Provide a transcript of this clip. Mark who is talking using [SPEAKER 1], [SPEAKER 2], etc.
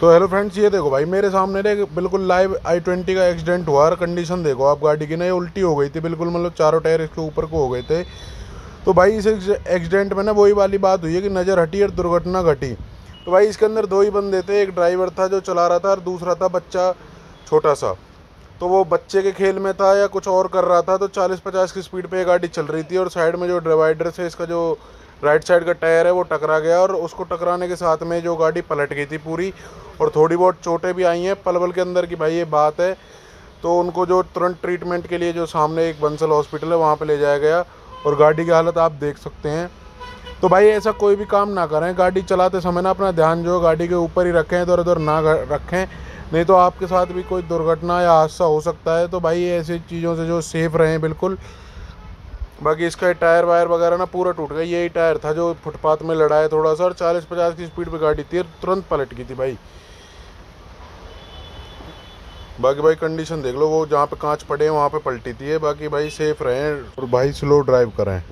[SPEAKER 1] तो hello friends ये देखो भाई, मेरे सामने ना बिल्कुल लाइव आई ट्वेंटी का एक्सीडेंट हुआ और कंडीशन देखो, आप गाड़ी की ना ये उल्टी हो गई थी, बिल्कुल मतलब चारों टायर इसके ऊपर को हो गए थे। तो भाई इस एक्सीडेंट में ना वही वाली बात हुई है कि नज़र हटी और दुर्घटना घटी। तो भाई इसके अंदर दो ही बंदे थे, एक ड्राइवर था जो चला रहा था और दूसरा था बच्चा छोटा सा। तो वो बच्चे के खेल में था या कुछ और कर रहा था तो 40-50 की स्पीड पे गाड़ी चल रही थी और साइड में जो डिवाइडर से इसका जो राइट साइड का टायर है, वो टकरा गया और उसको टकराने के साथ में जो गाड़ी पलट गई थी पूरी और थोड़ी बहुत चोटें भी आई हैं। पलवल के अंदर की भाई ये बात है तो उनको जो तुरंत ट्रीटमेंट के लिए जो सामने एक बंसल हॉस्पिटल है, वहाँ पर ले जाया गया और गाड़ी की हालत आप देख सकते हैं। तो भाई ऐसा कोई भी काम ना करें, गाड़ी चलाते समय ना अपना ध्यान जो गाड़ी के ऊपर ही रखें, इधर उधर ना रखें, नहीं तो आपके साथ भी कोई दुर्घटना या हादसा हो सकता है। तो भाई ऐसी चीज़ों से जो सेफ़ रहें, बिल्कुल। बाकी इसका टायर वायर वगैरह ना पूरा टूट गया, यही टायर था जो फुटपाथ में लड़ा है थोड़ा सा और चालीस पचास की स्पीड पे गाड़ी थी तुरंत पलट गई थी भाई। बाकी भाई कंडीशन देख लो, वो जहाँ पे कांच पड़े हैं वहाँ पे पलटी थी है बाकी भाई सेफ़ रहें और भाई स्लो ड्राइव करें।